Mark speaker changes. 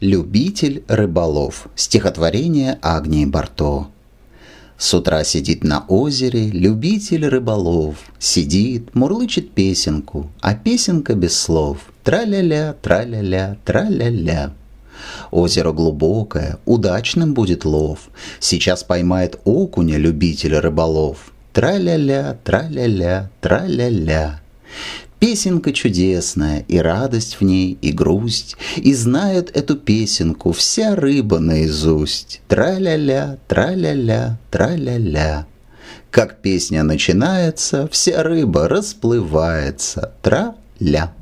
Speaker 1: Любитель рыболов. Стихотворение Агнии Барто. С утра сидит на озере любитель рыболов. Сидит, мурлычет песенку, а песенка без слов. Тра-ля-ля, тра-ля-ля, тра-ля-ля. Озеро глубокое, удачным будет лов. Сейчас поймает окуня любитель рыболов. Тра-ля-ля, тра-ля-ля, тра-ля-ля. Песенка чудесная, и радость в ней, и грусть, И знает эту песенку вся рыба наизусть. Тра-ля-ля, тра-ля-ля, тра-ля-ля. Как песня начинается, вся рыба расплывается. Тра-ля.